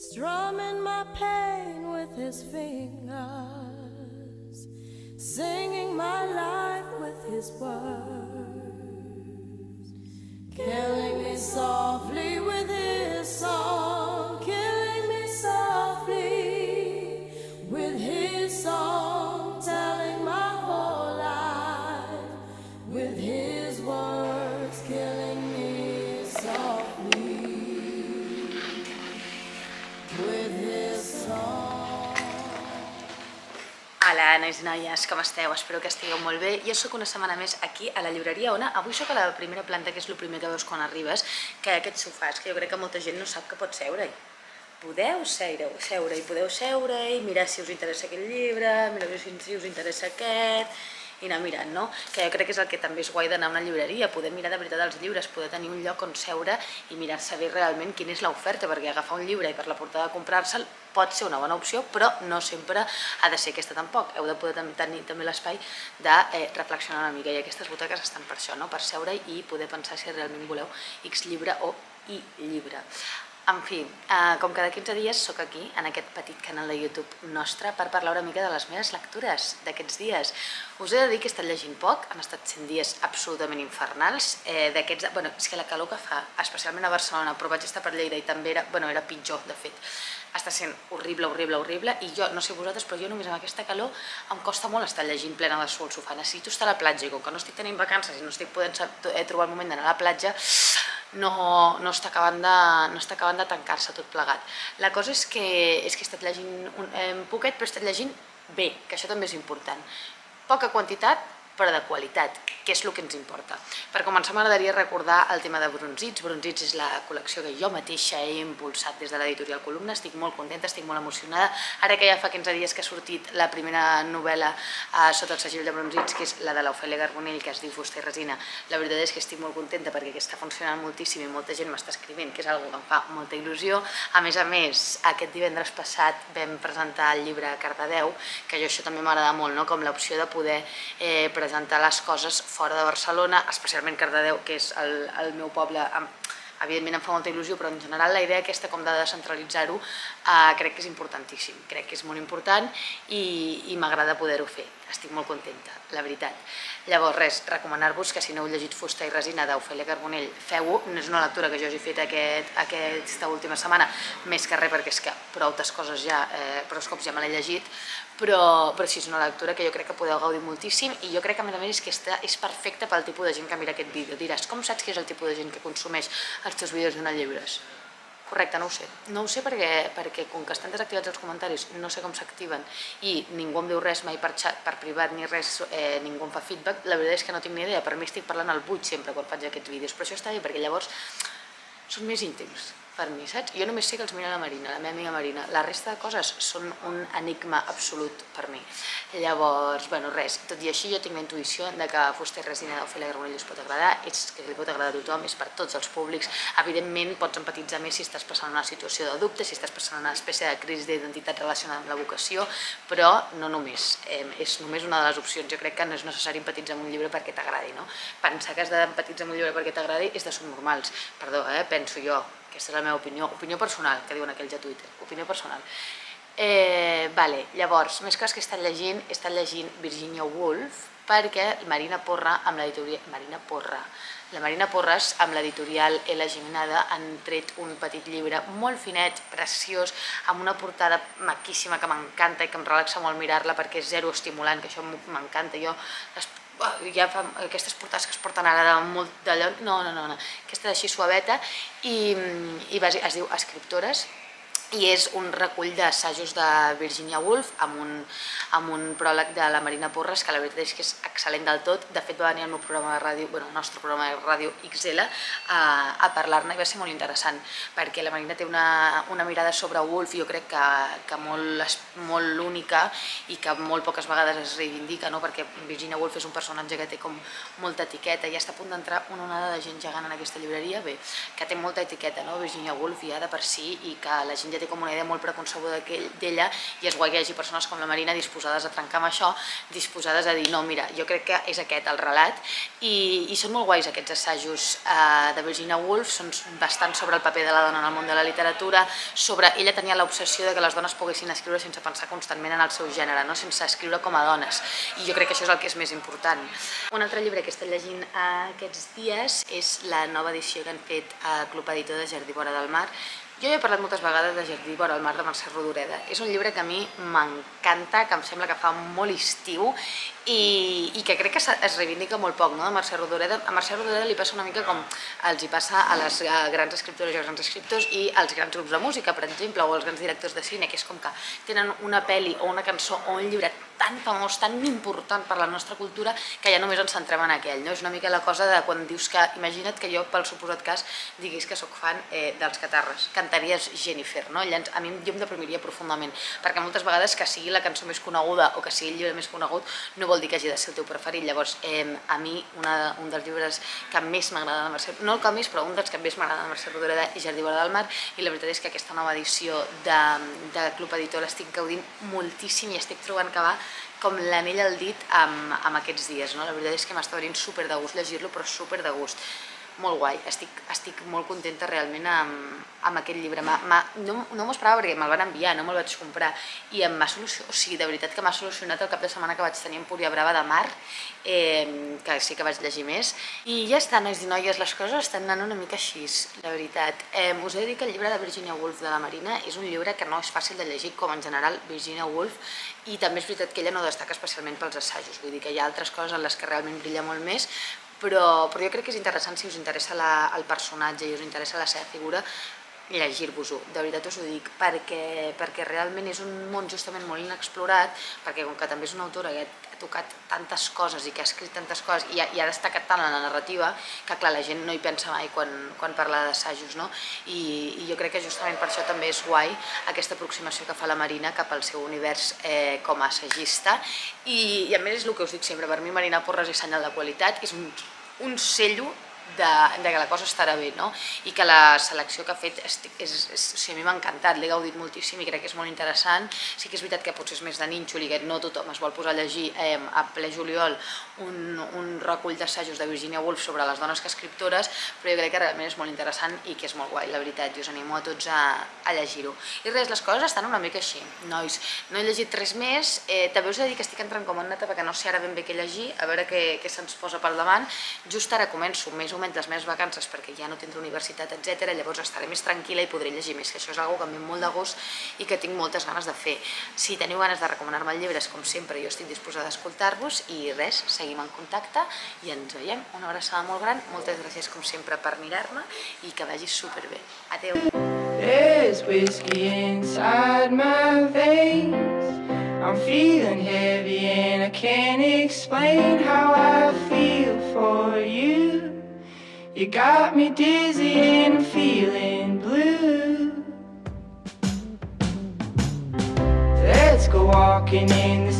strumming my pain with his fingers, singing my life with his words, killing me softly with his song, Hola, nois i noies, com esteu? Espero que estigueu molt bé. Jo sóc una setmana més aquí a la llibreria Ona. Avui sóc a la primera planta, que és el primer que veus quan arribes, que hi ha aquests sofàs, que jo crec que molta gent no sap que pot seure-hi. Podeu seure, seure i podeu seure i mirar si us interessa aquest llibre, mirar si us interessa aquest, i anar mirant, no? Que jo crec que és el que també és guai d'anar a una llibreria, poder mirar de veritat els llibres, poder tenir un lloc on seure i mirar-se bé realment quina és l'oferta, perquè agafar un llibre i per la portada comprar-se'l pot ser una bona opció, però no sempre ha de ser aquesta tampoc. Heu de poder tam- tenir també l'espai de eh, reflexionar una mica i aquestes butaques estan per això, no? per seure i poder pensar si realment voleu X llibre o I llibre. En fi, eh, com cada 15 dies sóc aquí, en aquest petit canal de YouTube nostre, per parlar una mica de les meves lectures d'aquests dies. Us he de dir que he estat llegint poc, han estat 100 dies absolutament infernals. Eh, d'aquests, bueno, és que la calor que fa, especialment a Barcelona, però vaig estar per Lleida i també era, bueno, era pitjor, de fet. Està sent horrible, horrible, horrible, i jo, no sé vosaltres, però jo només amb aquesta calor em costa molt estar llegint plena de sol al sofà. Necessito estar a la platja, i com que no estic tenint vacances i no estic podent eh, trobar el moment d'anar a la platja, no, no està acabant de, no està acabant de tancar-se tot plegat. La cosa és que, és que he estat llegint un, eh, poquet, però he estat llegint bé, que això també és important. Poca quantitat, però de qualitat, que és el que ens importa. Per començar, m'agradaria recordar el tema de Bronzits. Bronzits és la col·lecció que jo mateixa he impulsat des de l'editorial Columna. Estic molt contenta, estic molt emocionada. Ara que ja fa 15 dies que ha sortit la primera novel·la eh, sota el segell de Bronzits, que és la de l'Ofèlia Carbonell, que es diu Fusta i Resina, la veritat és que estic molt contenta perquè està funcionant moltíssim i molta gent m'està escrivint, que és una que em fa molta il·lusió. A més a més, aquest divendres passat vam presentar el llibre Cardedeu, que jo això també m'agrada molt, no? com l'opció de poder eh, presentar les coses fora de Barcelona, especialment Cardedeu, que és el, el meu poble evidentment em fa molta il·lusió, però en general la idea aquesta com de descentralitzar-ho eh, crec que és importantíssim, crec que és molt important i, i m'agrada poder-ho fer. Estic molt contenta, la veritat. Llavors, res, recomanar-vos que si no heu llegit Fusta i Resina d'Ofèlia Carbonell, feu-ho. No és una lectura que jo hagi fet aquest, aquesta última setmana, més que res perquè és que prou coses ja, eh, prou cops ja me l'he llegit, però, però sí, és una lectura que jo crec que podeu gaudir moltíssim i jo crec que a més a més és que està, és perfecta pel tipus de gent que mira aquest vídeo. Diràs, com saps que és el tipus de gent que consumeix els teus vídeos d'anar llibres? Correcte, no ho sé. No ho sé perquè, perquè com que estan desactivats els comentaris, no sé com s'activen i ningú em diu res mai per, xat, per privat ni res, eh, ningú em fa feedback, la veritat és que no tinc ni idea. Per mi estic parlant al buit sempre quan faig aquests vídeos, però això està bé perquè llavors són més íntims per mi, saps? Jo només sé que els mira la Marina, la meva amiga Marina. La resta de coses són un enigma absolut per mi. Llavors, bueno, res, tot i així jo tinc la intuïció de que Fuster Resina d'Ofèlia Carbonell us pot agradar, és que li pot agradar a tothom, és per tots els públics. Evidentment, pots empatitzar més si estàs passant una situació de dubte, si estàs passant una espècie de crisi d'identitat relacionada amb la vocació, però no només, eh, és només una de les opcions. Jo crec que no és necessari empatitzar amb un llibre perquè t'agradi, no? Pensar que has d'empatitzar amb un llibre perquè t'agradi és de subnormals. Perdó, eh? penso jo, aquesta és la meva opinió, opinió personal, que diuen aquells a Twitter, opinió personal. Eh, vale, llavors, més coses que he estat llegint, he estat llegint Virginia Woolf, perquè Marina Porra amb l'editorial... Marina Porra. La Marina Porres amb l'editorial L. Gimenada han tret un petit llibre molt finet, preciós, amb una portada maquíssima que m'encanta i que em relaxa molt mirar-la perquè és zero estimulant, que això m'encanta. Jo les ja fa aquestes portades que es porten ara de molt d'allò, no, no, no, no, aquesta així suaveta i, i bàsic, es diu Escriptores i és un recull d'assajos de Virginia Woolf amb un, amb un pròleg de la Marina Porres que la veritat és que és excel·lent del tot de fet va venir al meu programa de ràdio, bueno, el nostre programa de ràdio XL a, a parlar-ne i va ser molt interessant perquè la Marina té una, una mirada sobre Woolf jo crec que, que molt, molt única i que molt poques vegades es reivindica no? perquè Virginia Woolf és un personatge que té com molta etiqueta i està a punt d'entrar una onada de gent gegant en aquesta llibreria bé, que té molta etiqueta no? Virginia Woolf ja de per si i que la gent ja té com una idea molt preconcebuda d'ella i és guai que hi hagi persones com la Marina disposades a trencar amb això, disposades a dir no, mira, jo crec que és aquest el relat i, i són molt guais aquests assajos eh, de Virginia Woolf, són bastant sobre el paper de la dona en el món de la literatura, sobre ella tenia l'obsessió de que les dones poguessin escriure sense pensar constantment en el seu gènere, no? sense escriure com a dones i jo crec que això és el que és més important. Un altre llibre que estic llegint aquests dies és la nova edició que han fet a Club Editor de Jardí Vora del Mar, jo ja he parlat moltes vegades de Jardí vora el mar de Mercè Rodoreda. És un llibre que a mi m'encanta, que em sembla que fa molt estiu i, i que crec que es reivindica molt poc no? de Mercè Rodoreda. A Mercè Rodoreda li passa una mica com els hi passa a les grans escriptores i als grans escriptors i als grans grups de música, per exemple, o als grans directors de cine, que és com que tenen una pel·li o una cançó o un llibre tan famós, tan important per la nostra cultura, que ja només ens centrem en aquell. No? És una mica la cosa de quan dius que, imagina't que jo, pel suposat cas, diguis que sóc fan eh, dels Catarres, cantaries Jennifer, no? Llavors, a mi jo em deprimiria profundament, perquè moltes vegades que sigui la cançó més coneguda o que sigui el llibre més conegut no vol dir que hagi de ser el teu preferit. Llavors, eh, a mi una, un dels llibres que més m'agrada de Mercè, no el que més, però un dels que més m'agrada de Mercè Rodoreda és Jardí Vora del Mar, i la veritat és que aquesta nova edició de, de Club Editor l'estic gaudint moltíssim i estic trobant que va com l'anell al dit amb, amb aquests dies. No? La veritat és que m'està venint super de gust llegir-lo, però super de gust molt guai, estic, estic molt contenta realment amb, amb aquest llibre. Ma, ma, no no m'ho esperava perquè me'l van enviar, no me'l vaig comprar i m'ha solucionat, o sigui, de veritat que m'ha solucionat el cap de setmana que vaig tenir en Púria Brava de Mar, eh, que sí que vaig llegir més. I ja està, nois i noies, les coses estan anant una mica així, la veritat. Eh, us he de dir que el llibre de Virginia Woolf de la Marina és un llibre que no és fàcil de llegir, com en general Virginia Woolf, i també és veritat que ella no destaca especialment pels assajos, vull dir que hi ha altres coses en les que realment brilla molt més, però, però jo crec que és interessant si us interessa la, el personatge i us interessa la seva figura, llegir-vos-ho, de veritat us ho dic, perquè, perquè realment és un món justament molt inexplorat, perquè com que també és una autora que ha tocat tantes coses i que ha escrit tantes coses i ha, i ha destacat tant en la narrativa que clar, la gent no hi pensa mai quan, quan parla d'assajos, no? I, I jo crec que justament per això també és guai aquesta aproximació que fa la Marina cap al seu univers eh, com a assagista i, i a més és el que us dic sempre, per mi Marina Porres és senyal de qualitat, és un, un cello de, de que la cosa estarà bé, no? I que la selecció que ha fet, és, és, és, o sigui, a mi m'ha encantat, l'he gaudit moltíssim i crec que és molt interessant. Sí que és veritat que potser és més de nínxol i que no tothom es vol posar a llegir eh, a ple juliol un, un recull d'assajos de Virginia Woolf sobre les dones que escriptores, però jo crec que realment és molt interessant i que és molt guai, la veritat, i us animo a tots a, a llegir-ho. I res, les coses estan una mica així, nois. No he llegit res més, eh, també us he de dir que estic entrant com una etapa que no sé ara ben bé què llegir, a veure què, què se'ns posa per davant. Just ara començo més o les meves vacances perquè ja no tindré universitat, etc. llavors estaré més tranquil·la i podré llegir més, que això és una que em ve molt de gust i que tinc moltes ganes de fer. Si teniu ganes de recomanar-me llibres, com sempre, jo estic disposada a escoltar-vos i res, seguim en contacte i ens veiem. Una abraçada molt gran, moltes gràcies com sempre per mirar-me i que vagi superbé. Adeu! There's whiskey inside my veins I'm feeling heavy and I can't explain how I feel for you You got me dizzy and I'm feeling blue. Let's go walking in the